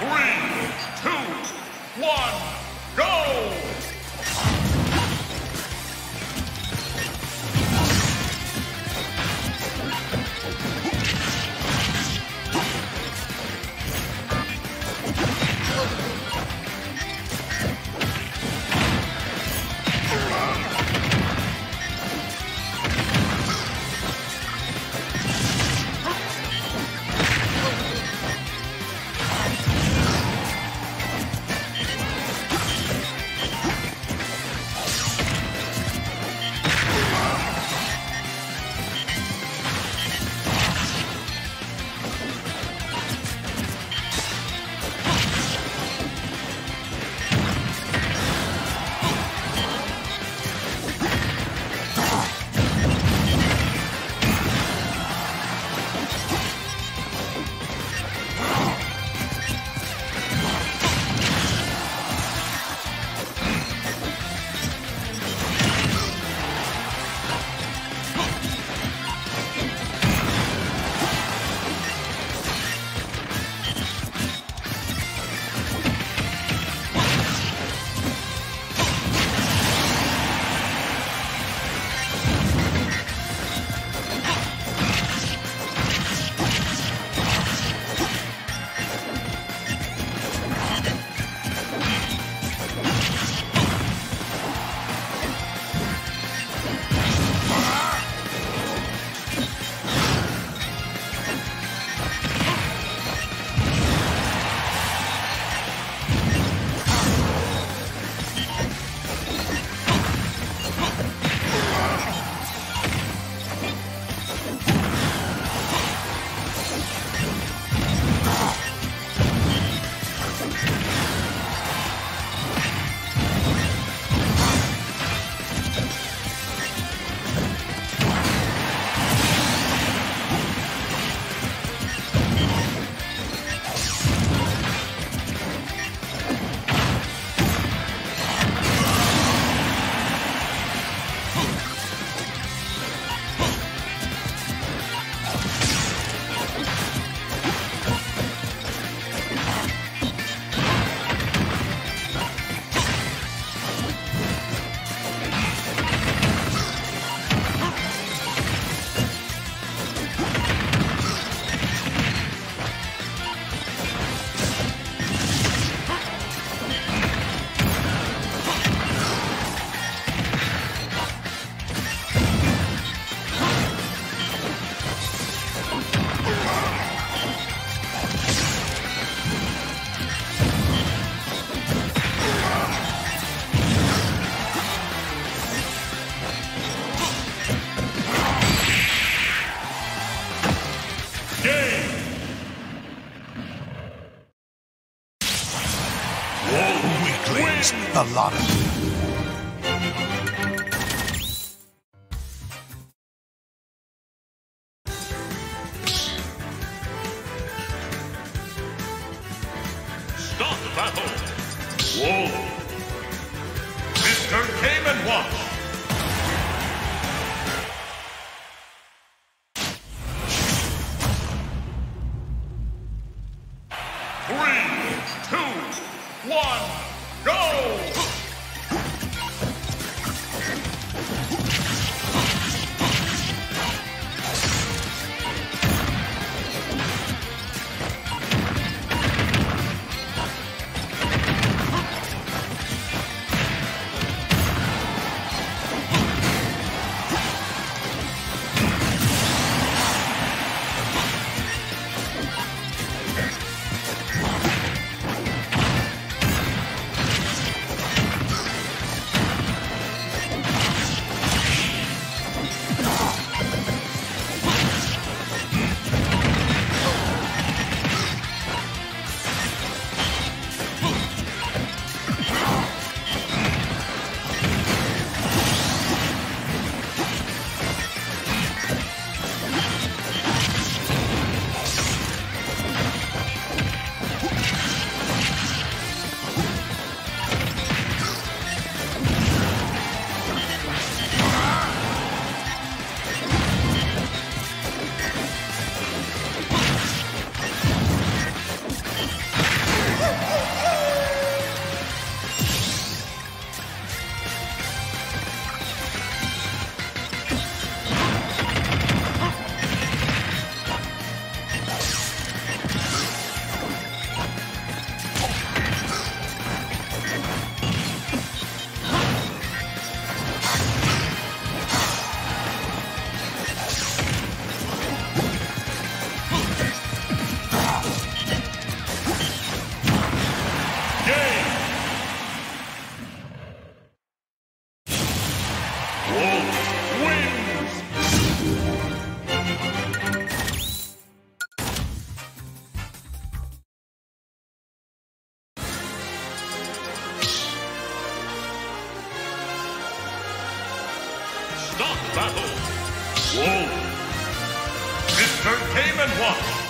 Three, two, one, The lot of. Mr. Game and Watch.